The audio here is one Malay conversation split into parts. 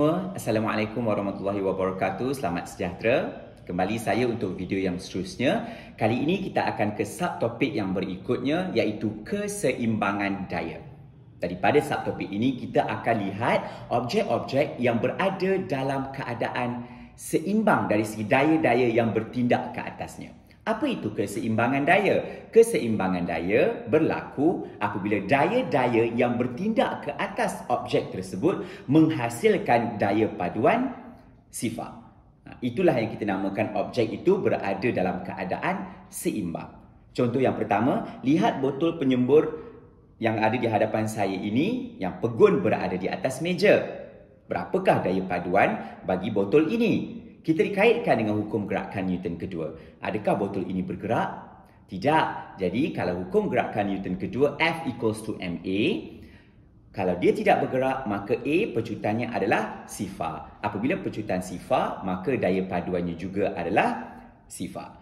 semua, Assalamualaikum warahmatullahi wabarakatuh. Selamat sejahtera. Kembali saya untuk video yang seterusnya. Kali ini kita akan ke subtopik yang berikutnya iaitu keseimbangan daya. Daripada subtopik ini kita akan lihat objek-objek yang berada dalam keadaan seimbang dari segi daya-daya yang bertindak ke atasnya. Apa itu keseimbangan daya? Keseimbangan daya berlaku apabila daya-daya yang bertindak ke atas objek tersebut menghasilkan daya paduan sifar. Ha, itulah yang kita namakan objek itu berada dalam keadaan seimbang. Contoh yang pertama, lihat botol penyembur yang ada di hadapan saya ini yang pegun berada di atas meja. Berapakah daya paduan bagi botol ini? Kita dikaitkan dengan hukum gerakan Newton kedua. Adakah botol ini bergerak? Tidak. Jadi kalau hukum gerakan Newton kedua F equals to MA, kalau dia tidak bergerak, maka A pecutannya adalah sifar. Apabila pecutan sifar, maka daya paduannya juga adalah sifar.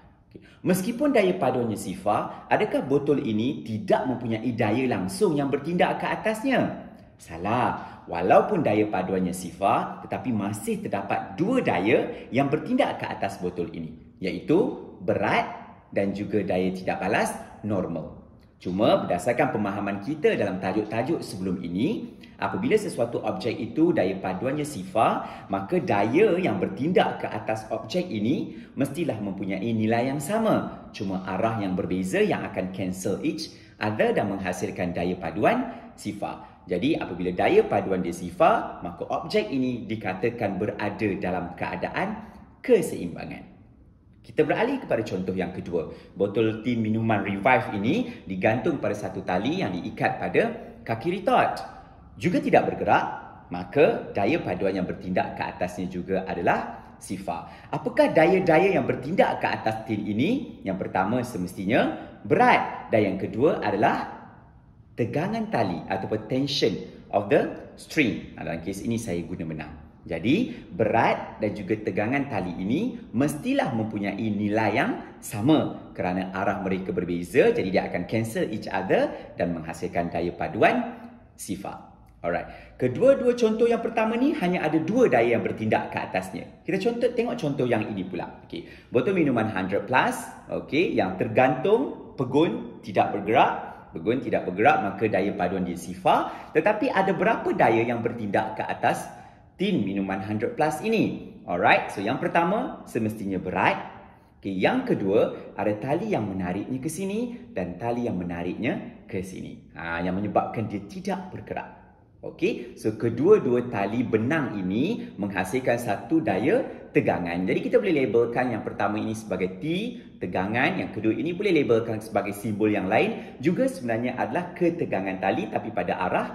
Meskipun daya paduannya sifar, adakah botol ini tidak mempunyai daya langsung yang bertindak ke atasnya? Salah. Walaupun daya paduannya sifar, tetapi masih terdapat dua daya yang bertindak ke atas botol ini, iaitu berat dan juga daya tidak balas normal. Cuma berdasarkan pemahaman kita dalam tajuk-tajuk sebelum ini, apabila sesuatu objek itu daya paduannya sifar, maka daya yang bertindak ke atas objek ini mestilah mempunyai nilai yang sama. Cuma arah yang berbeza yang akan cancel each other dan menghasilkan daya paduan sifar. Jadi apabila daya paduan dia sifar, maka objek ini dikatakan berada dalam keadaan keseimbangan. Kita beralih kepada contoh yang kedua. Botol tin minuman Revive ini digantung pada satu tali yang diikat pada kaki retort. Juga tidak bergerak, maka daya paduan yang bertindak ke atasnya juga adalah sifar. Apakah daya-daya yang bertindak ke atas tin ini? Yang pertama semestinya berat dan yang kedua adalah tegangan tali ataupun tension of the string. Nah, dalam kes ini saya guna benang. Jadi, berat dan juga tegangan tali ini mestilah mempunyai nilai yang sama kerana arah mereka berbeza. Jadi, dia akan cancel each other dan menghasilkan daya paduan sifar. Alright. Kedua-dua contoh yang pertama ni hanya ada dua daya yang bertindak ke atasnya. Kita contoh tengok contoh yang ini pula. Okey. Botol minuman 100 plus, okey, yang tergantung pegun tidak bergerak Pegun tidak bergerak maka daya paduan dia sifar. Tetapi ada berapa daya yang bertindak ke atas tin minuman 100 plus ini? Alright, so yang pertama semestinya berat. Okay, yang kedua ada tali yang menariknya ke sini dan tali yang menariknya ke sini. Ha, yang menyebabkan dia tidak bergerak. Okey, so kedua-dua tali benang ini menghasilkan satu daya tegangan. Jadi kita boleh labelkan yang pertama ini sebagai T, tegangan. Yang kedua ini boleh labelkan sebagai simbol yang lain. Juga sebenarnya adalah ketegangan tali tapi pada arah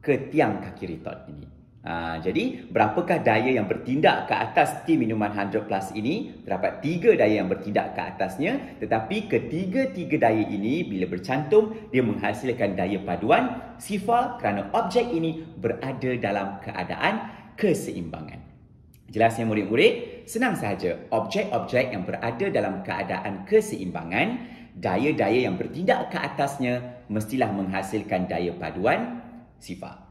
ke tiang kaki retort ini. Ha, jadi, berapakah daya yang bertindak ke atas T minuman 100 plus ini? Terdapat tiga daya yang bertindak ke atasnya. Tetapi ketiga-tiga daya ini bila bercantum, dia menghasilkan daya paduan sifar kerana objek ini berada dalam keadaan keseimbangan. Jelasnya murid-murid? Senang sahaja. Objek-objek yang berada dalam keadaan keseimbangan, daya-daya yang bertindak ke atasnya mestilah menghasilkan daya paduan sifar.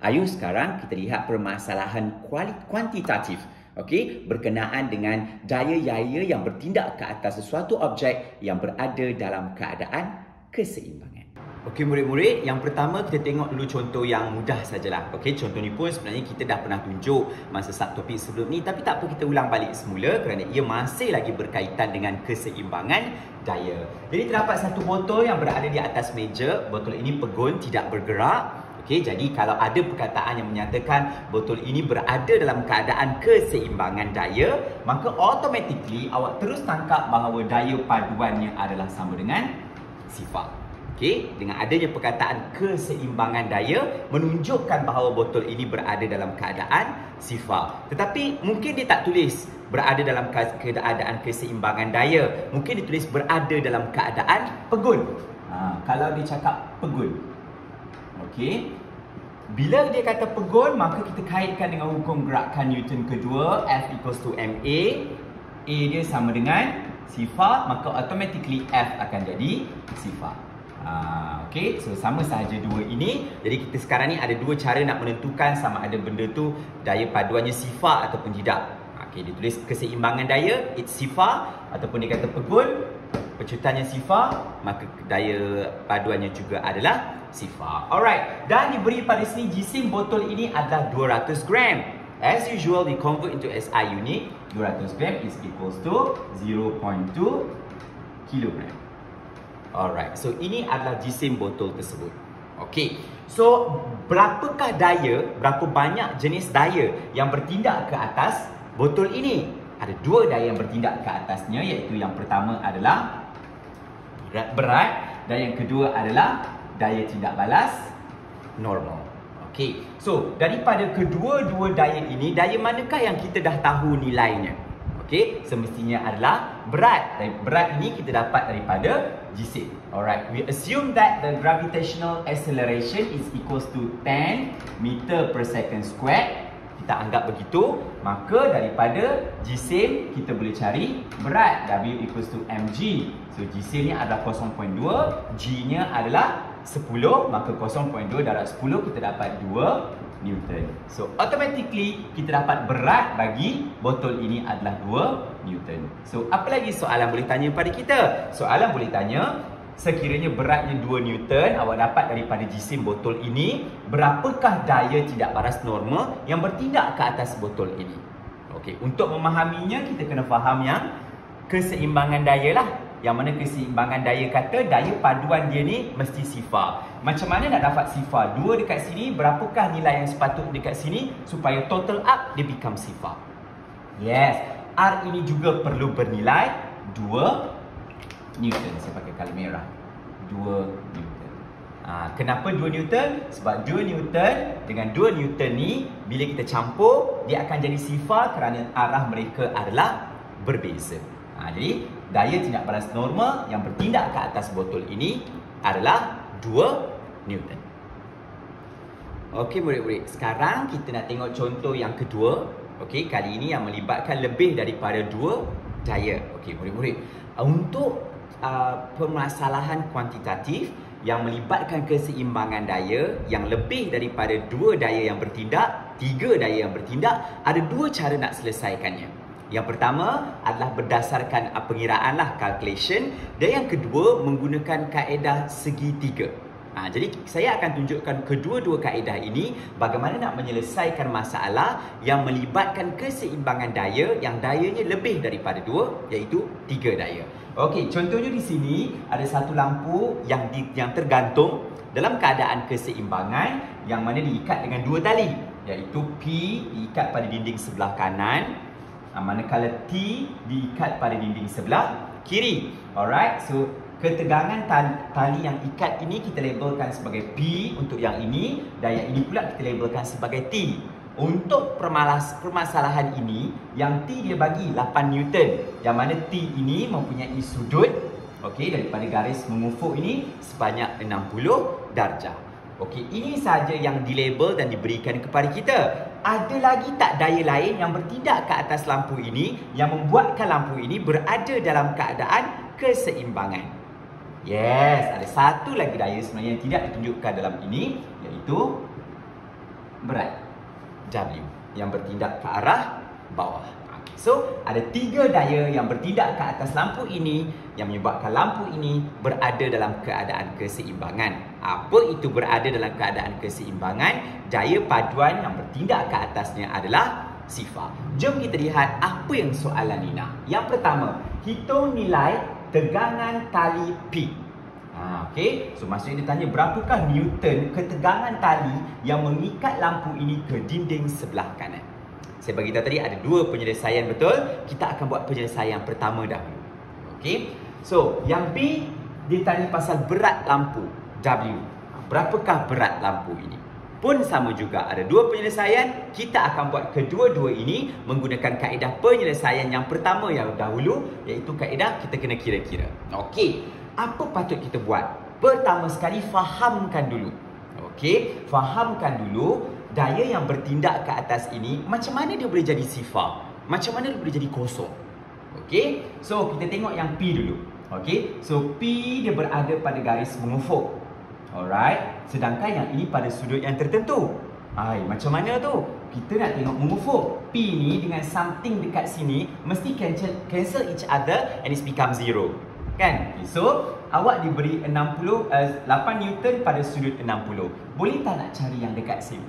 Ayo sekarang kita lihat permasalahan kuantitatif okey berkenaan dengan daya-daya yang bertindak ke atas sesuatu objek yang berada dalam keadaan keseimbangan. Okey murid-murid, yang pertama kita tengok dulu contoh yang mudah sajalah. Okey, contoh ni pun sebenarnya kita dah pernah tunjuk masa subtopik sebelum ni tapi tak apa kita ulang balik semula kerana ia masih lagi berkaitan dengan keseimbangan daya. Jadi terdapat satu botol yang berada di atas meja, botol ini pegun tidak bergerak Okey, jadi kalau ada perkataan yang menyatakan botol ini berada dalam keadaan keseimbangan daya, maka automatically awak terus tangkap bahawa daya paduannya adalah sama dengan sifar. Okey, dengan adanya perkataan keseimbangan daya menunjukkan bahawa botol ini berada dalam keadaan sifar. Tetapi mungkin dia tak tulis berada dalam keadaan keseimbangan daya. Mungkin ditulis berada dalam keadaan pegun. Ha, kalau dia cakap pegun, Okey. Bila dia kata pegun, maka kita kaitkan dengan hukum gerakan Newton kedua, F equals to MA. A dia sama dengan sifar, maka automatically F akan jadi sifar. Uh, okay, so sama sahaja dua ini. Jadi kita sekarang ni ada dua cara nak menentukan sama ada benda tu daya paduannya sifar ataupun tidak. Okay, dia tulis keseimbangan daya, it's sifar ataupun dia kata pegul, pecutannya sifar, maka daya paduannya juga adalah sifar. Alright, dan diberi pada sini jisim botol ini adalah 200 gram. As usual, we convert into SI unit. 200 gram is equals to 0.2 kilogram. Alright, so ini adalah jisim botol tersebut. Okay, so berapakah daya, berapa banyak jenis daya yang bertindak ke atas botol ini? Ada dua daya yang bertindak ke atasnya iaitu yang pertama adalah berat, berat dan yang kedua adalah daya tindak balas normal. Okay, so daripada kedua-dua daya ini, daya manakah yang kita dah tahu nilainya? Okay, semestinya adalah berat. Dan berat ini kita dapat daripada jisim. Alright, we assume that the gravitational acceleration is equals to 10 meter per second square. Kita anggap begitu, maka daripada jisim kita boleh cari berat W equals to mg. So jisim ni adalah 0.2, g nya adalah 10, maka 0.2 darab 10 kita dapat 2 Newton. So automatically kita dapat berat bagi botol ini adalah 2 Newton. So apa lagi soalan boleh tanya pada kita? Soalan boleh tanya sekiranya beratnya 2 Newton awak dapat daripada jisim botol ini berapakah daya tidak paras normal yang bertindak ke atas botol ini? Okey, untuk memahaminya kita kena faham yang keseimbangan daya lah yang mana keseimbangan daya kata daya paduan dia ni mesti sifar. Macam mana nak dapat sifar? Dua dekat sini, berapakah nilai yang sepatut dekat sini supaya total up dia become sifar? Yes, R ini juga perlu bernilai 2 Newton. Saya pakai kalim merah. 2 Newton. Ha, kenapa 2 Newton? Sebab 2 Newton dengan 2 Newton ni bila kita campur dia akan jadi sifar kerana arah mereka adalah berbeza. Ha, jadi daya tindak balas normal yang bertindak ke atas botol ini adalah 2 Newton. Okey murid-murid, sekarang kita nak tengok contoh yang kedua. Okey, kali ini yang melibatkan lebih daripada dua daya. Okey murid-murid, untuk uh, permasalahan kuantitatif yang melibatkan keseimbangan daya yang lebih daripada dua daya yang bertindak, tiga daya yang bertindak, ada dua cara nak selesaikannya. Yang pertama adalah berdasarkan pengiraan lah, calculation. Dan yang kedua menggunakan kaedah segitiga. Ha, jadi saya akan tunjukkan kedua-dua kaedah ini bagaimana nak menyelesaikan masalah yang melibatkan keseimbangan daya yang dayanya lebih daripada dua iaitu tiga daya. Okey, contohnya di sini ada satu lampu yang di, yang tergantung dalam keadaan keseimbangan yang mana diikat dengan dua tali iaitu P diikat pada dinding sebelah kanan manakala T diikat pada dinding sebelah kiri. Alright, so ketegangan tali, tali yang ikat ini kita labelkan sebagai P untuk yang ini dan yang ini pula kita labelkan sebagai T. Untuk permalas, permasalahan ini, yang T dia bagi 8 Newton. Yang mana T ini mempunyai sudut okay, daripada garis mengufuk ini sebanyak 60 darjah. Okey, ini saja yang dilabel dan diberikan kepada kita. Ada lagi tak daya lain yang bertindak ke atas lampu ini yang membuatkan lampu ini berada dalam keadaan keseimbangan? Yes, ada satu lagi daya sebenarnya yang tidak ditunjukkan dalam ini iaitu berat W yang bertindak ke arah bawah. So, ada tiga daya yang bertindak ke atas lampu ini yang menyebabkan lampu ini berada dalam keadaan keseimbangan. Apa itu berada dalam keadaan keseimbangan? Daya paduan yang bertindak ke atasnya adalah sifar. Jom kita lihat apa yang soalan ini nak. Yang pertama, hitung nilai tegangan tali P. Ha, okay. So maksudnya dia tanya berapakah Newton ketegangan tali yang mengikat lampu ini ke dinding sebelah kanan. Saya bagi tahu tadi ada dua penyelesaian betul. Kita akan buat penyelesaian pertama dahulu. Okey. So, yang B ditanya pasal berat lampu W. Berapakah berat lampu ini? Pun sama juga ada dua penyelesaian. Kita akan buat kedua-dua ini menggunakan kaedah penyelesaian yang pertama yang dahulu iaitu kaedah kita kena kira-kira. Okey. Apa patut kita buat? Pertama sekali fahamkan dulu. Okey, fahamkan dulu daya yang bertindak ke atas ini macam mana dia boleh jadi sifar? Macam mana dia boleh jadi kosong? Okey. So kita tengok yang P dulu. Okey, so P dia berada pada garis mengufuk. Alright, sedangkan yang ini pada sudut yang tertentu. Hai, macam mana tu? Kita nak tengok mengufuk. P ni dengan something dekat sini mesti cancel cancel each other and it become zero. Kan? Okay, so awak diberi 60 uh, 8 Newton pada sudut 60. Boleh tak nak cari yang dekat sini?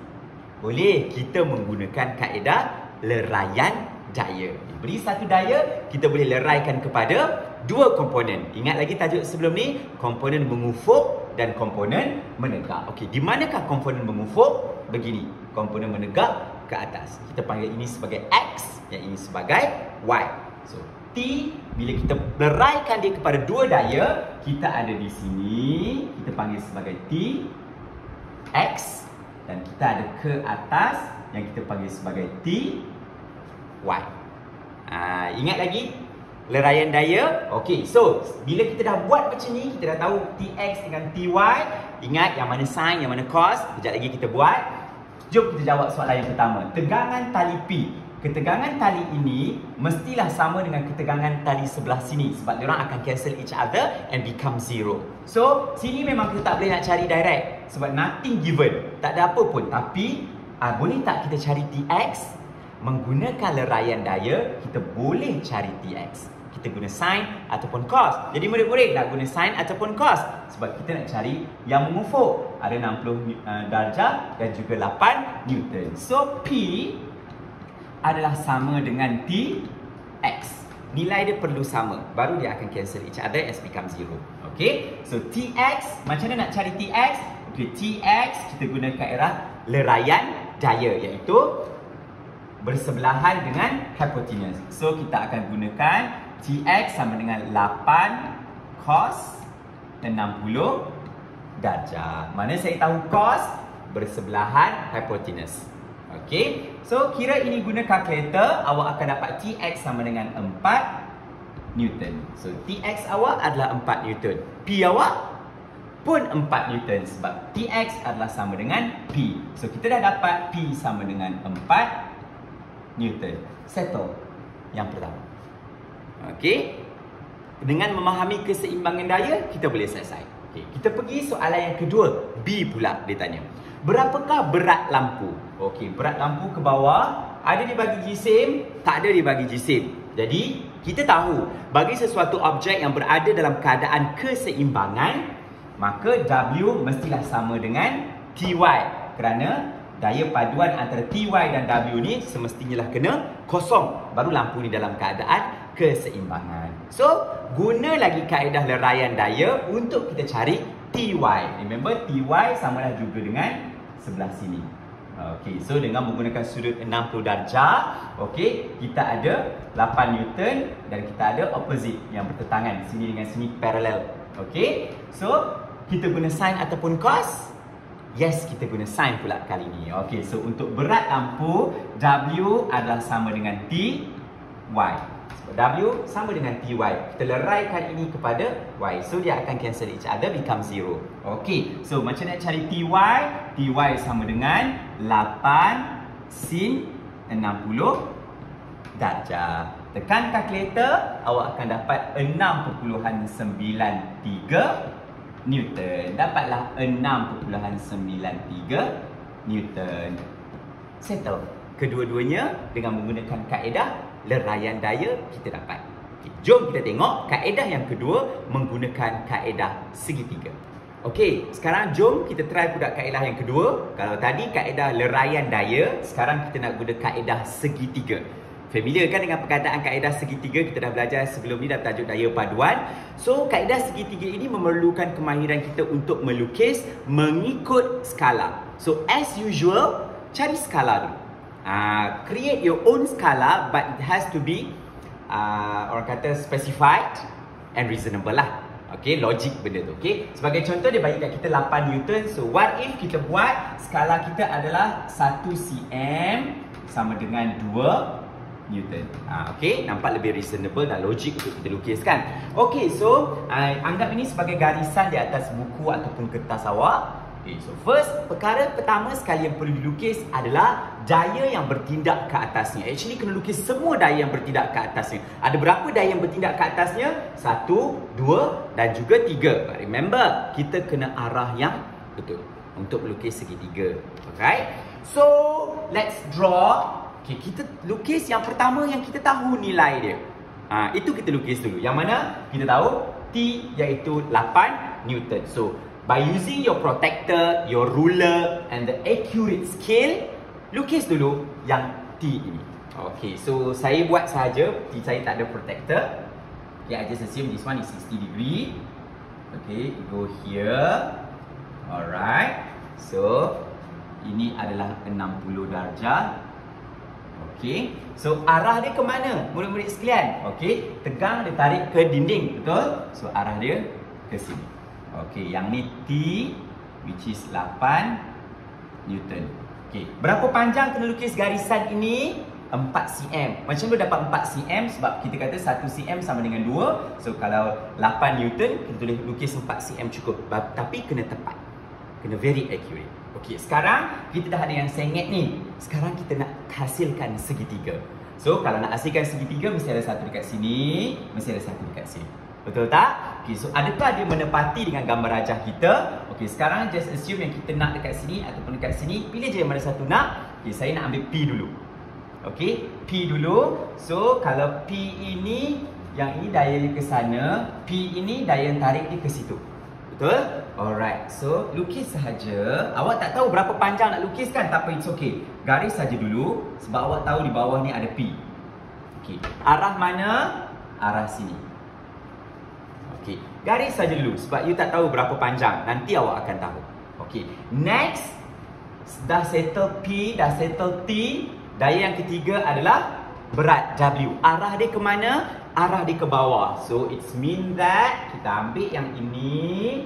Boleh. Kita menggunakan kaedah leraian daya. Beri satu daya, kita boleh leraikan kepada dua komponen. Ingat lagi tajuk sebelum ni, komponen mengufuk dan komponen menegak. Okey, di manakah komponen mengufuk? Begini, komponen menegak ke atas. Kita panggil ini sebagai X, yang ini sebagai Y. So, T, bila kita leraikan dia kepada dua daya, kita ada di sini, kita panggil sebagai T, X, dan kita ada ke atas, yang kita panggil sebagai T, Y. Ha, ingat lagi? Leraian daya. Okey, so bila kita dah buat macam ni, kita dah tahu TX dengan TY. Ingat yang mana sin, yang mana cos. Kejap lagi kita buat. Jom kita jawab soalan yang pertama. Tegangan tali P. Ketegangan tali ini mestilah sama dengan ketegangan tali sebelah sini sebab dia orang akan cancel each other and become zero. So, sini memang kita tak boleh nak cari direct sebab nothing given. Tak ada apa pun. Tapi, uh, boleh tak kita cari TX menggunakan leraian daya, kita boleh cari TX. Kita guna sin ataupun cos. Jadi murid-murid nak guna sin ataupun cos. Sebab kita nak cari yang mengufuk. Ada 60 uh, darjah dan juga 8 Newton. So, P adalah sama dengan TX. Nilai dia perlu sama. Baru dia akan cancel each other as become zero. Okay. So, TX. Macam mana nak cari TX? Okay, TX kita gunakan era leraian daya. Iaitu bersebelahan dengan hypotenuse. So kita akan gunakan Tx sama dengan 8 cos 60 darjah. Mana saya tahu cos bersebelahan hypotenuse. Okey. So kira ini guna kalkulator, awak akan dapat Tx sama dengan 4 Newton. So Tx awak adalah 4 Newton. P awak pun 4 Newton sebab Tx adalah sama dengan P. So kita dah dapat P sama dengan 4 Newton. Settle yang pertama. Okey. Dengan memahami keseimbangan daya, kita boleh selesai. Okey, kita pergi soalan yang kedua. B pula dia tanya. Berapakah berat lampu? Okey, berat lampu ke bawah ada dibagi jisim, tak ada dibagi jisim. Jadi, kita tahu bagi sesuatu objek yang berada dalam keadaan keseimbangan, maka W mestilah sama dengan TY kerana daya paduan antara TY dan W ni semestinya lah kena kosong baru lampu ni dalam keadaan keseimbangan. So, guna lagi kaedah leraian daya untuk kita cari TY. Remember TY sama lah juga dengan sebelah sini. Okey, so dengan menggunakan sudut 60 darjah, okey, kita ada 8 Newton dan kita ada opposite yang bertentangan sini dengan sini parallel. Okey. So, kita guna sin ataupun cos Yes, kita guna sin pula kali ni. Okey, so untuk berat lampu, W adalah sama dengan T, Y. W sama dengan T, Y. Kita leraikan ini kepada Y. So, dia akan cancel each other, become zero. Okey, so macam nak cari T, Y? T, Y sama dengan 8 sin 60 darjah. Tekan kalkulator, awak akan dapat 6.93 Newton. Dapatlah 6.93 Newton. Settle. Kedua-duanya dengan menggunakan kaedah leraian daya kita dapat. Okay, jom kita tengok kaedah yang kedua menggunakan kaedah segitiga. Okey, sekarang jom kita try pula kaedah yang kedua. Kalau tadi kaedah leraian daya, sekarang kita nak guna kaedah segitiga. Familiar kan dengan perkataan kaedah segitiga kita dah belajar sebelum ni dalam tajuk daya paduan. So kaedah segitiga ini memerlukan kemahiran kita untuk melukis mengikut skala. So as usual, cari skala dulu. Uh, create your own skala but it has to be uh, orang kata specified and reasonable lah. Okay, logik benda tu. Okay, sebagai contoh dia bagi kat kita 8 Newton. So what if kita buat skala kita adalah 1 cm sama dengan 2 Newton. Ha, okay, nampak lebih reasonable dan logik untuk kita lukiskan. Okay, so uh, anggap ini sebagai garisan di atas buku ataupun kertas awak. Okay, so first, perkara pertama sekali yang perlu dilukis adalah daya yang bertindak ke atasnya. Actually, kena lukis semua daya yang bertindak ke atasnya. Ada berapa daya yang bertindak ke atasnya? Satu, dua dan juga tiga. But remember, kita kena arah yang betul untuk melukis segitiga. Okay? So, let's draw. Okay, kita lukis yang pertama yang kita tahu nilai dia. Ha, itu kita lukis dulu. Yang mana kita tahu T iaitu 8 Newton. So, by using your protector, your ruler and the accurate scale, lukis dulu yang T ini. Okay, so saya buat saja. T saya tak ada protector. Okay, I just assume this one is 60 degree. Okay, go here. Alright. So, ini adalah 60 darjah. Okay. So, arah dia ke mana? Murid-murid sekalian. Okay. Tegang, dia tarik ke dinding. Betul? So, arah dia ke sini. Okey, yang ni T which is 8 Newton. Okey, berapa panjang kena lukis garisan ini? 4 cm. Macam mana dapat 4 cm? Sebab kita kata 1 cm sama dengan 2. So kalau 8 Newton, kita boleh lukis 4 cm cukup. Tapi kena tepat. Kena very accurate. Okey, sekarang kita dah ada yang sengit ni. Sekarang kita nak hasilkan segitiga. So kalau nak hasilkan segitiga, mesti ada satu dekat sini, mesti ada satu dekat sini. Betul tak? Okay, so adakah dia menepati dengan gambar rajah kita? Okay, sekarang just assume yang kita nak dekat sini ataupun dekat sini. Pilih je yang mana satu nak. Okay, saya nak ambil P dulu. Okay, P dulu. So, kalau P ini, yang ini daya dia ke sana. P ini daya yang tarik dia ke situ. Betul? Alright, so lukis sahaja. Awak tak tahu berapa panjang nak lukis kan? Apa, it's okay. Garis saja dulu. Sebab awak tahu di bawah ni ada P. Okay, arah mana? Arah sini. Garis saja dulu sebab you tak tahu berapa panjang. Nanti awak akan tahu. Okey, next dah settle P, dah settle T. Daya yang ketiga adalah berat W. Arah dia ke mana? Arah dia ke bawah. So it's mean that kita ambil yang ini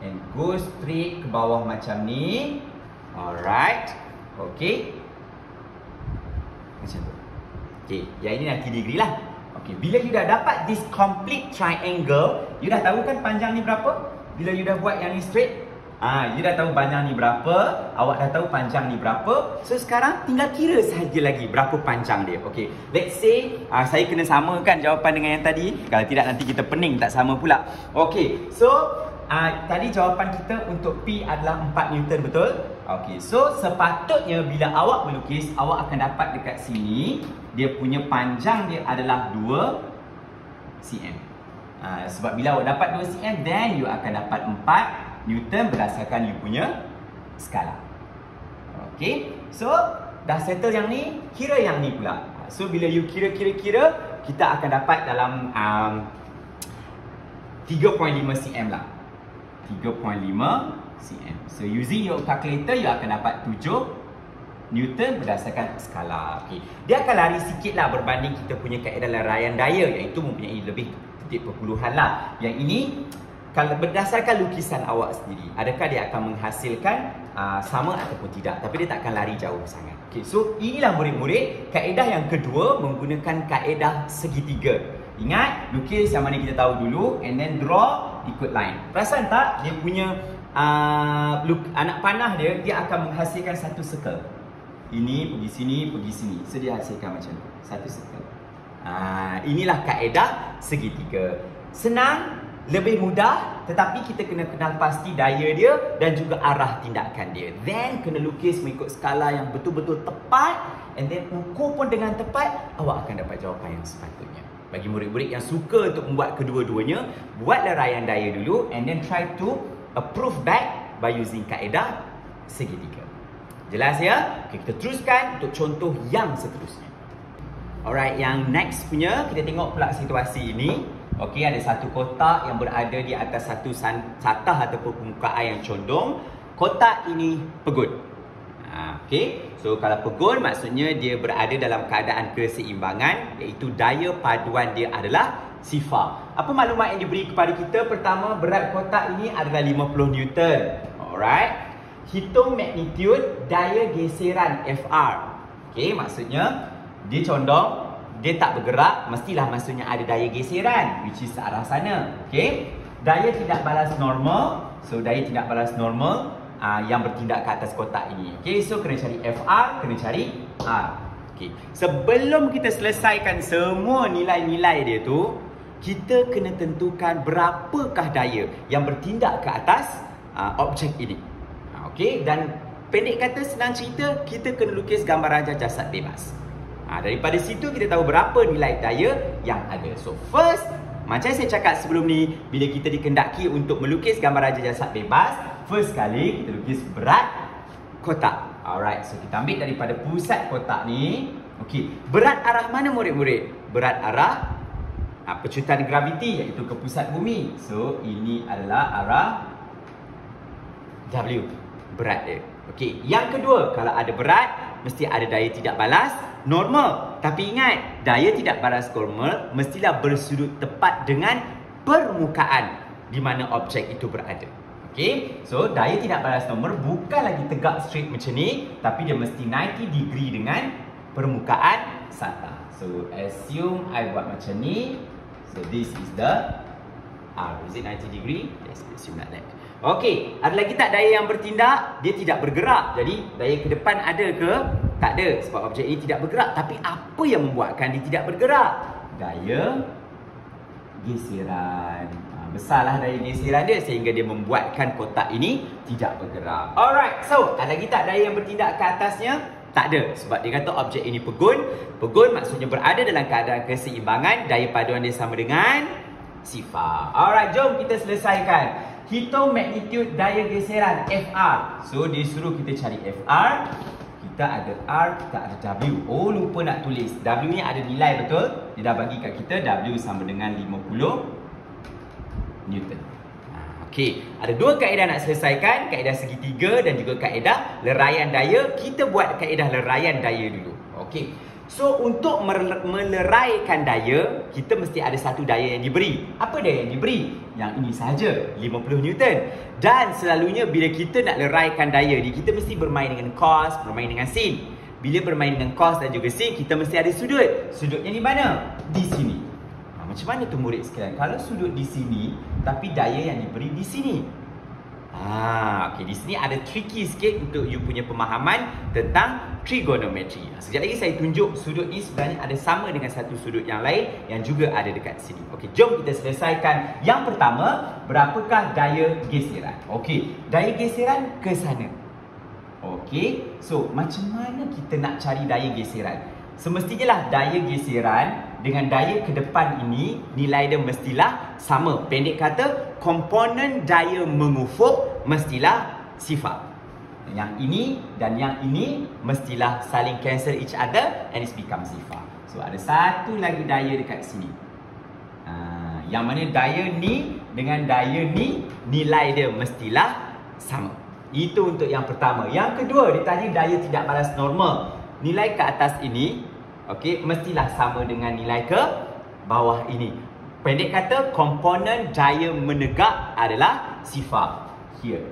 and go straight ke bawah macam ni. Alright. Okey. Macam tu. Okey, yang ini nanti degree lah. Okay, bila you dah dapat this complete triangle, you dah tahu kan panjang ni berapa? Bila you dah buat yang ni straight, ah, you dah tahu panjang ni berapa, awak dah tahu panjang ni berapa. So sekarang tinggal kira sahaja lagi berapa panjang dia. Okay, let's say ah, saya kena samakan jawapan dengan yang tadi. Kalau tidak nanti kita pening tak sama pula. Okay, so ah, tadi jawapan kita untuk P adalah 4 Newton betul? Okay, so sepatutnya bila awak melukis, awak akan dapat dekat sini dia punya panjang dia adalah 2 cm. Ha, sebab bila awak dapat 2 cm, then you akan dapat 4 Newton berdasarkan you punya skala. Okay, so dah settle yang ni, kira yang ni pula. So bila you kira-kira-kira, kita akan dapat dalam um, 3.5 cm lah. 3.5 cm. So using your calculator you akan dapat 7 Newton berdasarkan skala. Okey. Dia akan lari sikitlah berbanding kita punya kaedah larian daya iaitu mempunyai lebih titik perpuluhan lah. Yang ini kalau berdasarkan lukisan awak sendiri, adakah dia akan menghasilkan uh, sama ataupun tidak? Tapi dia tak akan lari jauh sangat. Okey, so inilah murid-murid kaedah yang kedua menggunakan kaedah segitiga. Ingat, lukis yang mana kita tahu dulu and then draw ikut line. Perasan tak dia punya uh, anak panah dia dia akan menghasilkan satu circle. Ini pergi sini, pergi sini. So dia hasilkan macam tu. Satu circle. Uh, inilah kaedah segitiga. Senang, lebih mudah tetapi kita kena kenal pasti daya dia dan juga arah tindakan dia. Then kena lukis mengikut skala yang betul-betul tepat and then ukur pun dengan tepat, awak akan dapat jawapan yang sepatutnya. Bagi murid-murid yang suka untuk membuat kedua-duanya, buatlah rayaan daya dulu and then try to approve back by using kaedah segitiga. Jelas ya? Okay, kita teruskan untuk contoh yang seterusnya. Alright, yang next punya kita tengok pula situasi ini. Okey, ada satu kotak yang berada di atas satu satah ataupun permukaan yang condong. Kotak ini pegun. Okey, so kalau pegun maksudnya dia berada dalam keadaan keseimbangan iaitu daya paduan dia adalah sifar. Apa maklumat yang diberi kepada kita? Pertama, berat kotak ini adalah 50 Newton. Alright. Hitung magnitude daya geseran FR. Okay, maksudnya dia condong, dia tak bergerak, mestilah maksudnya ada daya geseran which is arah sana. Okay. Daya tidak balas normal. So daya tidak balas normal uh, yang bertindak ke atas kotak ini. Okay, so kena cari FR, kena cari R. Okay. Sebelum kita selesaikan semua nilai-nilai dia tu, kita kena tentukan berapakah daya yang bertindak ke atas uh, objek ini. Uh, okay, dan pendek kata senang cerita, kita kena lukis gambar raja jasad bebas. Ha, daripada situ kita tahu berapa nilai daya yang ada. So first, macam saya cakap sebelum ni, bila kita dikendaki untuk melukis gambar raja jasad bebas, first kali kita lukis berat kotak. Alright, so kita ambil daripada pusat kotak ni. Okey, berat arah mana murid-murid? Berat arah ha, pecutan graviti iaitu ke pusat bumi. So ini adalah arah W berat dia. Okey, yang kedua, kalau ada berat mesti ada daya tidak balas normal. Tapi ingat, daya tidak balas normal mestilah bersudut tepat dengan permukaan di mana objek itu berada. Okey, so daya tidak balas normal bukan lagi tegak straight macam ni, tapi dia mesti 90 degree dengan permukaan sata. So assume I buat macam ni. So this is the R. Is it 90 degree? Yes, assume like that. Okey, ada lagi tak daya yang bertindak? Dia tidak bergerak. Jadi daya ke depan ada ke? Tak ada sebab objek ini tidak bergerak. Tapi apa yang membuatkan dia tidak bergerak? Daya geseran. Besarlah daya geseran dia sehingga dia membuatkan kotak ini tidak bergerak. Alright, so ada lagi tak daya yang bertindak ke atasnya? Tak ada sebab dia kata objek ini pegun. Pegun maksudnya berada dalam keadaan keseimbangan. Daya paduan dia sama dengan sifar. Alright, jom kita selesaikan hitung magnitude daya geseran FR. So dia suruh kita cari FR. Kita ada R, kita ada W. Oh lupa nak tulis. W ni ada nilai betul. Dia dah bagi kat kita W sama dengan 50 Newton. Ah, okey, ada dua kaedah nak selesaikan, kaedah segitiga dan juga kaedah leraian daya. Kita buat kaedah leraian daya dulu. Okey. So untuk meleraikan daya, kita mesti ada satu daya yang diberi. Apa daya yang diberi? Yang ini sahaja, 50 Newton. Dan selalunya bila kita nak leraikan daya ni, kita mesti bermain dengan cos, bermain dengan sin. Bila bermain dengan cos dan juga sin, kita mesti ada sudut. Sudutnya di mana? Di sini. Macam mana tu murid sekalian? Kalau sudut di sini, tapi daya yang diberi di sini. Ah, okey di sini ada tricky sikit untuk you punya pemahaman tentang trigonometry. Ah, sekejap lagi saya tunjuk sudut ni sebenarnya ada sama dengan satu sudut yang lain yang juga ada dekat sini. Okey, jom kita selesaikan. Yang pertama, berapakah daya geseran? Okey, daya geseran ke sana. Okey, so macam mana kita nak cari daya geseran? Semestinya lah daya geseran dengan daya ke depan ini nilai dia mestilah sama. Pendek kata, komponen daya mengufuk mestilah sifar. Yang ini dan yang ini mestilah saling cancel each other and it become sifar. So ada satu lagi daya dekat sini. Ha, yang mana daya ni dengan daya ni nilai dia mestilah sama. Itu untuk yang pertama. Yang kedua, ditanya daya tidak balas normal nilai ke atas ini okey mestilah sama dengan nilai ke bawah ini. Pendek kata komponen daya menegak adalah sifar here.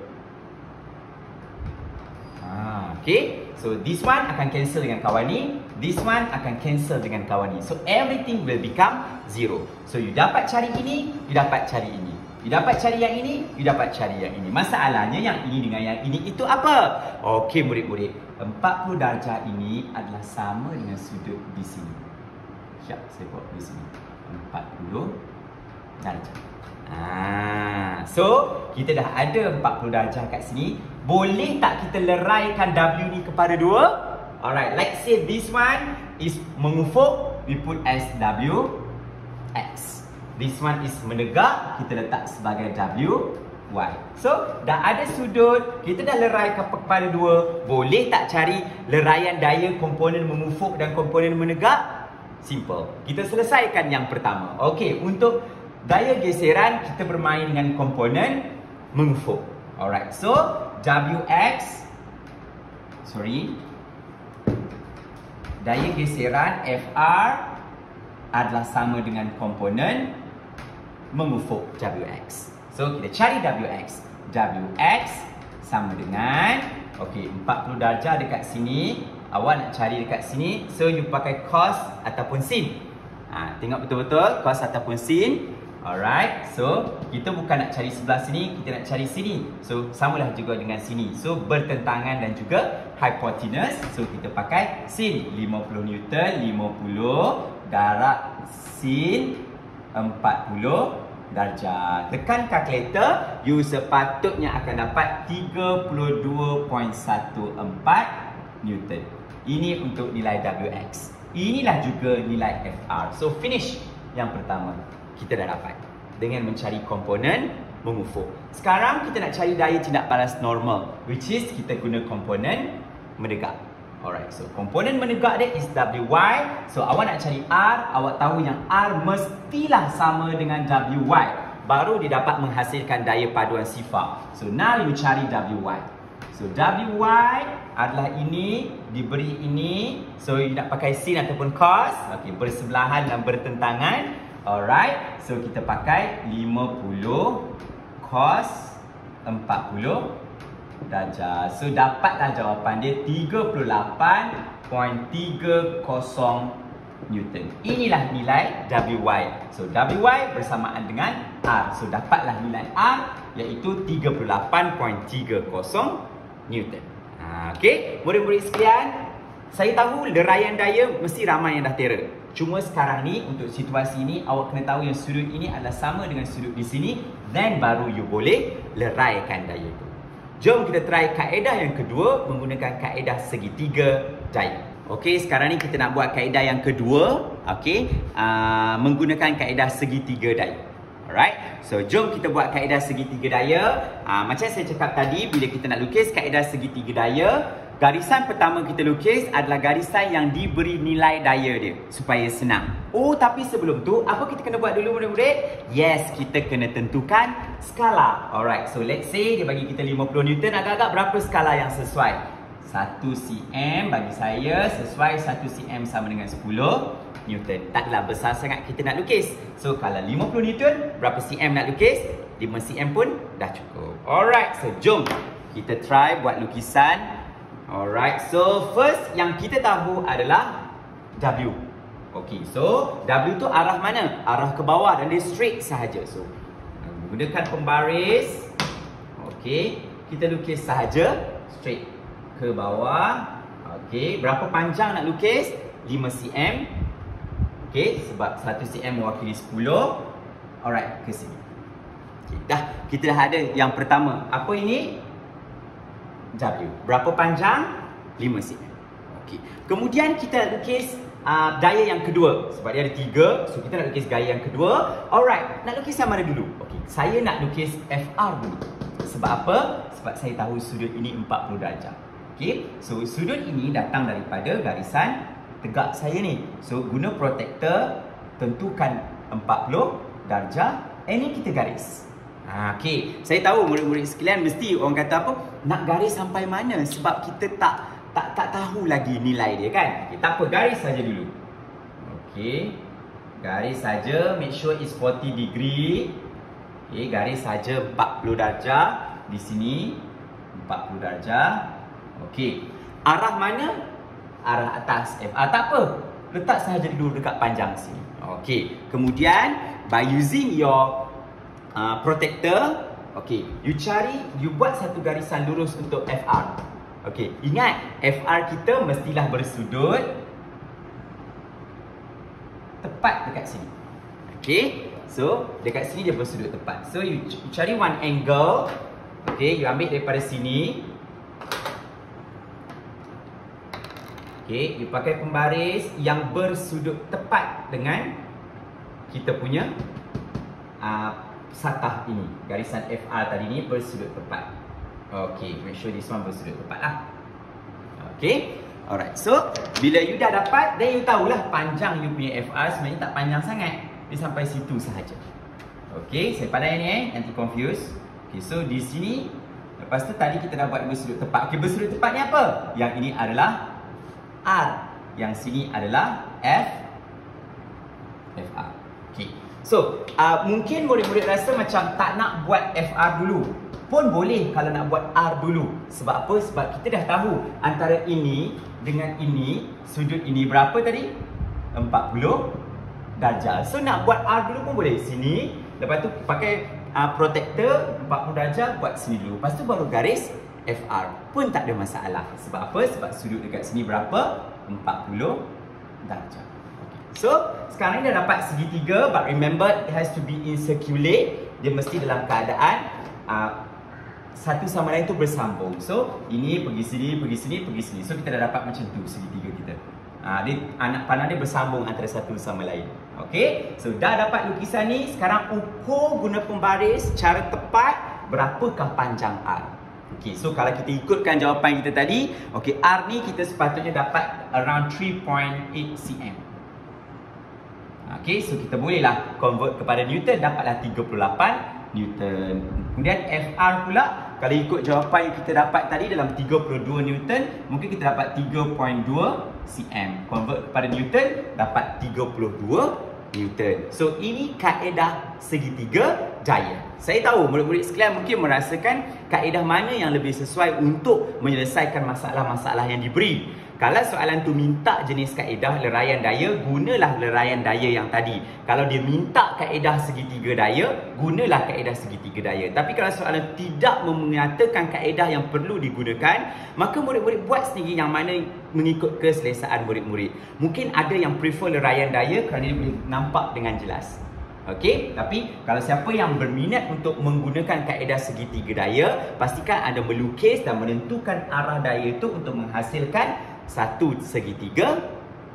Ha okey. So this one akan cancel dengan kawan ni. This one akan cancel dengan kawan ni. So everything will become zero. So you dapat cari ini you dapat cari ini You dapat cari yang ini, you dapat cari yang ini. Masalahnya yang ini dengan yang ini itu apa? Okey murid-murid, 40 darjah ini adalah sama dengan sudut di sini. Siap, saya buat di sini. 40 darjah. Ah, so kita dah ada 40 darjah kat sini. Boleh tak kita leraikan W ni kepada dua? Alright, let's say this one is mengufuk. We put as W X. This one is menegak, kita letak sebagai W, Y. So, dah ada sudut, kita dah lerai kepada dua. Boleh tak cari leraian daya komponen memufuk dan komponen menegak? Simple. Kita selesaikan yang pertama. Okey, untuk daya geseran, kita bermain dengan komponen memufuk. Alright, so WX, sorry, daya geseran FR adalah sama dengan komponen mengufuk WX. So kita cari WX. WX sama dengan okey 40 darjah dekat sini. Awak nak cari dekat sini. So you pakai cos ataupun sin. Ha, tengok betul-betul cos ataupun sin. Alright, so kita bukan nak cari sebelah sini, kita nak cari sini. So samalah juga dengan sini. So bertentangan dan juga hypotenuse. So kita pakai sin 50 Newton, 50 darab sin 40 darjah. Tekan kalkulator, you sepatutnya akan dapat 32.14 Newton. Ini untuk nilai WX. Inilah juga nilai FR. So finish yang pertama kita dah dapat dengan mencari komponen memufuk. Sekarang kita nak cari daya tindak balas normal which is kita guna komponen menegak. Alright, so komponen menegak dia is WY. So awak nak cari R, awak tahu yang R mestilah sama dengan WY. Baru dia dapat menghasilkan daya paduan sifar. So now you cari WY. So WY adalah ini diberi ini. So you nak pakai sin ataupun cos. Okay, bersebelahan dan bertentangan. Alright, so kita pakai 50 cos 40 darjah. So dapatlah jawapan dia 38.30 Newton. Inilah nilai WY. So WY bersamaan dengan R. So dapatlah nilai R iaitu 38.30 Newton. Ha, okay, murid-murid sekalian, saya tahu leraian daya mesti ramai yang dah tera. Cuma sekarang ni untuk situasi ni awak kena tahu yang sudut ini adalah sama dengan sudut di sini then baru you boleh leraikan daya itu. Jom kita try kaedah yang kedua menggunakan kaedah segitiga daya. Okey, sekarang ni kita nak buat kaedah yang kedua, okey, uh, menggunakan kaedah segitiga daya. Alright. So jom kita buat kaedah segitiga daya. Uh, macam saya cakap tadi bila kita nak lukis kaedah segitiga daya, Garisan pertama kita lukis adalah garisan yang diberi nilai daya dia supaya senang. Oh, tapi sebelum tu, apa kita kena buat dulu murid-murid? Yes, kita kena tentukan skala. Alright, so let's say dia bagi kita 50 Newton, agak-agak berapa skala yang sesuai? 1 cm bagi saya sesuai 1 cm sama dengan 10 Newton. Taklah besar sangat kita nak lukis. So, kalau 50 Newton, berapa cm nak lukis? 5 cm pun dah cukup. Alright, so jom kita try buat lukisan Alright, so first yang kita tahu adalah W. Okay, so W tu arah mana? Arah ke bawah dan dia straight sahaja. So, menggunakan pembaris. Okay, kita lukis sahaja straight ke bawah. Okay, berapa panjang nak lukis? 5 cm. Okay, sebab 1 cm mewakili 10. Alright, ke sini. Okay, dah, kita dah ada yang pertama. Apa ini? W. Berapa panjang? 5 cm. Okey. Kemudian kita lukis uh, daya yang kedua. Sebab dia ada tiga. So kita nak lukis gaya yang kedua. Alright. Nak lukis yang mana dulu? Okey. Saya nak lukis FR dulu. Sebab apa? Sebab saya tahu sudut ini 40 darjah. Okey. So sudut ini datang daripada garisan tegak saya ni. So guna protektor tentukan 40 darjah. Ini kita garis. Ha, okay. Saya tahu murid-murid sekalian mesti orang kata apa? Nak garis sampai mana? Sebab kita tak tak tak tahu lagi nilai dia kan? Okay, tak apa, garis saja dulu. Okey. Garis saja, make sure is 40 degree. Okey, garis saja 40 darjah di sini. 40 darjah. Okey. Arah mana? Arah atas. F. Ah, tak apa. Letak saja dulu dekat panjang sini. Okey. Kemudian by using your uh, protector. Okey. You cari you buat satu garisan lurus untuk FR okey. Ingat FR kita mestilah bersudut tepat dekat sini. Okey. So dekat sini dia bersudut tepat. So you, you cari one angle. Okey. You ambil daripada sini. Okey. You pakai pembaris yang bersudut tepat dengan kita punya uh, satah ini Garisan FR tadi ni bersudut tepat. Okay, make sure this one bersudut tepat lah. Okay Alright, so bila you dah dapat Then you tahulah panjang you punya FR Sebenarnya tak panjang sangat. Dia sampai situ sahaja. Okay, saya pandai ni eh. Nanti confuse. Okay, so di sini Lepas tu tadi kita dah buat bersudut tepat. Okay, bersudut tepat ni apa? Yang ini adalah R. Yang sini adalah F. FR So, uh, mungkin murid-murid rasa macam tak nak buat FR dulu. Pun boleh kalau nak buat R dulu. Sebab apa? Sebab kita dah tahu antara ini dengan ini, sudut ini berapa tadi? 40 darjah. So, nak buat R dulu pun boleh. Sini, Lepas tu pakai uh, protector 40 darjah buat sini dulu. Lepas tu baru garis FR. Pun tak ada masalah. Sebab apa? Sebab sudut dekat sini berapa? 40 darjah. So, sekarang ni dah dapat segitiga but remember it has to be in circulate. Dia mesti dalam keadaan uh, satu sama lain tu bersambung. So, ini pergi sini, pergi sini, pergi sini. So, kita dah dapat macam tu segitiga kita. Uh, dia, anak panah dia bersambung antara satu sama lain. Okay, so dah dapat lukisan ni. Sekarang ukur guna pembaris cara tepat berapakah panjang R. Okay, so kalau kita ikutkan jawapan kita tadi, okay, R ni kita sepatutnya dapat around 3.8 cm. Okay, so kita bolehlah convert kepada Newton, dapatlah 38 Newton. Kemudian FR pula, kalau ikut jawapan yang kita dapat tadi dalam 32 Newton, mungkin kita dapat 3.2 cm. Convert kepada Newton, dapat 32 Newton. So ini kaedah segitiga daya. Saya tahu murid-murid sekalian mungkin merasakan kaedah mana yang lebih sesuai untuk menyelesaikan masalah-masalah yang diberi. Kalau soalan tu minta jenis kaedah leraian daya, gunalah leraian daya yang tadi. Kalau dia minta kaedah segitiga daya, gunalah kaedah segitiga daya. Tapi kalau soalan tidak menyatakan kaedah yang perlu digunakan, maka murid-murid buat sendiri yang mana mengikut keselesaan murid-murid. Mungkin ada yang prefer leraian daya kerana dia boleh nampak dengan jelas. Okey, tapi kalau siapa yang berminat untuk menggunakan kaedah segitiga daya, pastikan anda melukis dan menentukan arah daya itu untuk menghasilkan satu segitiga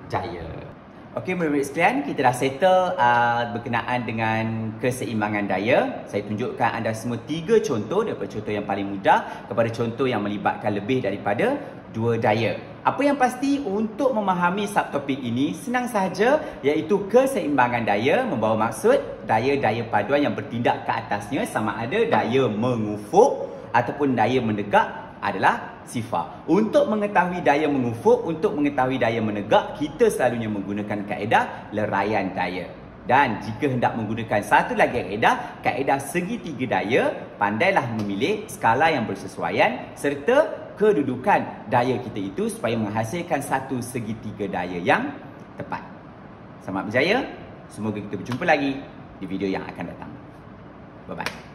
jaya. Okey, murid-murid sekalian, kita dah settle uh, berkenaan dengan keseimbangan daya. Saya tunjukkan anda semua tiga contoh daripada contoh yang paling mudah kepada contoh yang melibatkan lebih daripada dua daya. Apa yang pasti untuk memahami subtopik ini senang sahaja iaitu keseimbangan daya membawa maksud daya-daya paduan yang bertindak ke atasnya sama ada daya mengufuk ataupun daya menegak adalah sifar. Untuk mengetahui daya mengufuk, untuk mengetahui daya menegak, kita selalunya menggunakan kaedah leraian daya. Dan jika hendak menggunakan satu lagi kaedah, kaedah segitiga daya, pandailah memilih skala yang bersesuaian serta kedudukan daya kita itu supaya menghasilkan satu segitiga daya yang tepat. Selamat berjaya. Semoga kita berjumpa lagi di video yang akan datang. Bye-bye.